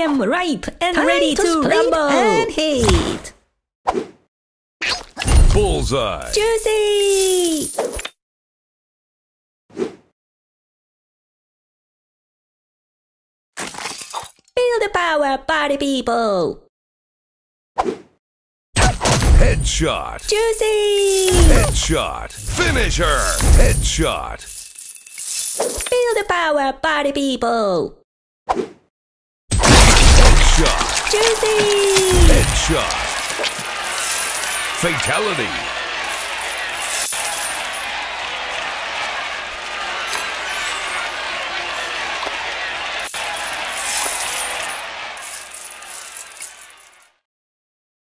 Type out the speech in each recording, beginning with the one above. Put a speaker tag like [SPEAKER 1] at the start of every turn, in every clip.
[SPEAKER 1] am ripe and
[SPEAKER 2] Time
[SPEAKER 1] ready
[SPEAKER 2] to
[SPEAKER 1] to, rumble.
[SPEAKER 2] and hit.
[SPEAKER 3] Bullseye.
[SPEAKER 1] Juicy! Feel the power, party people!
[SPEAKER 3] Headshot.
[SPEAKER 1] Juicy!
[SPEAKER 3] Headshot. Finisher. Headshot.
[SPEAKER 1] Feel the power, party people!
[SPEAKER 3] Headshot.
[SPEAKER 1] Juicy!
[SPEAKER 3] Headshot. Fatality.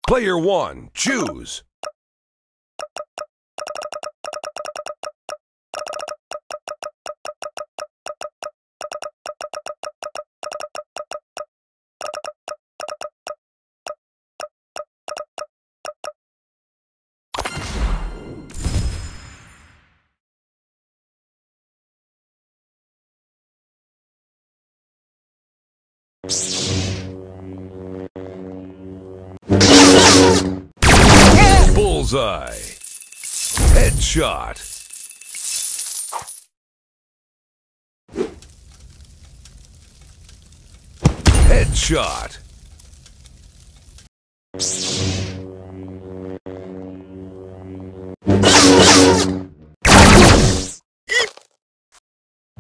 [SPEAKER 3] Player one, choose. Bullseye. Headshot. Headshot.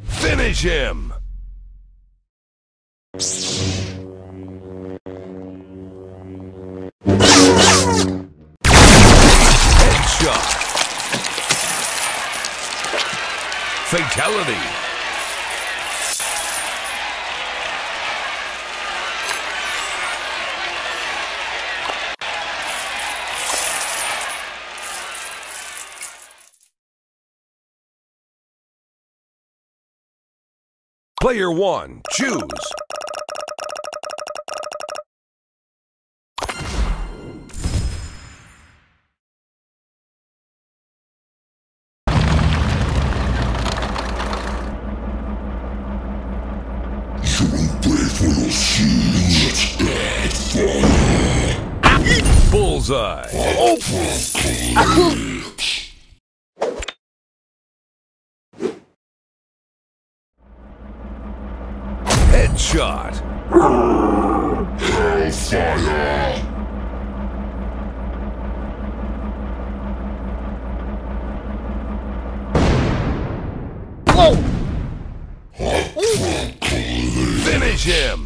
[SPEAKER 3] Finish him. Fatality. Player one, choose. Bullseye. Headshot. Finish him.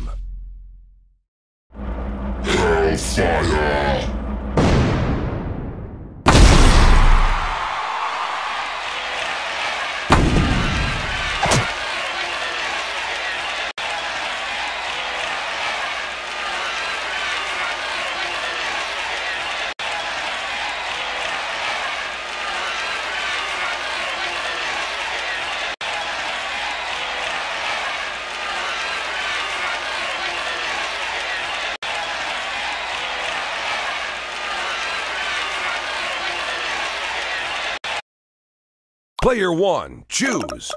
[SPEAKER 3] Player 1, choose.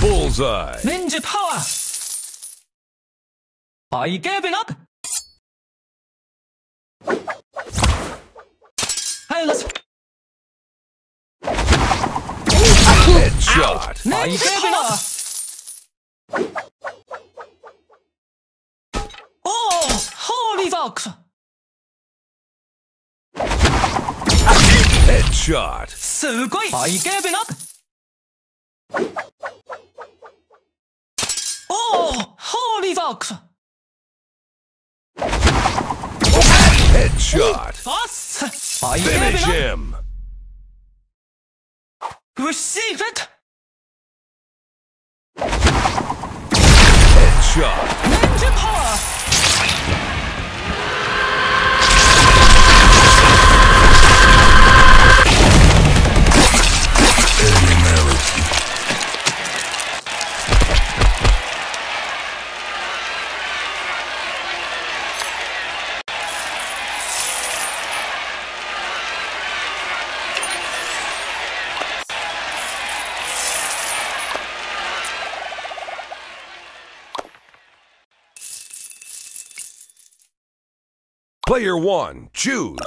[SPEAKER 3] Bullseye!
[SPEAKER 4] Ninja power! I gave it up!
[SPEAKER 3] Headshot.
[SPEAKER 4] Super. High gap enough. Oh, holy fuck!
[SPEAKER 3] Headshot. Finish him.
[SPEAKER 4] Receive it.
[SPEAKER 3] Headshot.
[SPEAKER 4] Ninja power.
[SPEAKER 3] Player one, choose.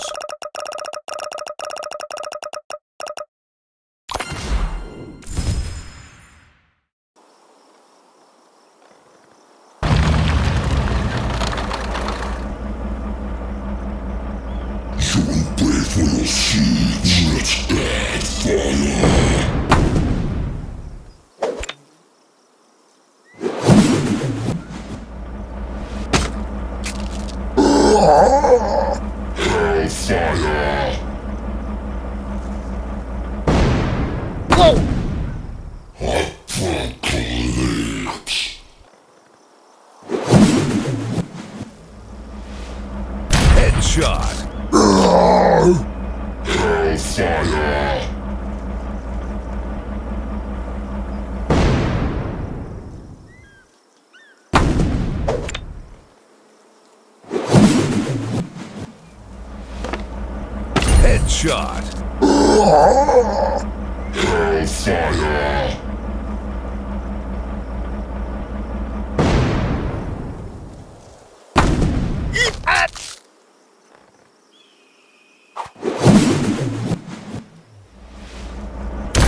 [SPEAKER 3] Headshot. Headshot.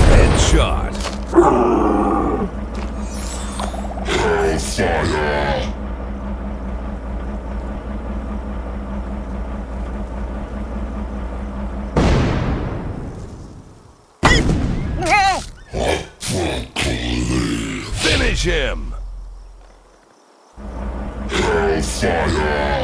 [SPEAKER 3] Headshot. Headshot. Finish him.
[SPEAKER 2] Hellfire!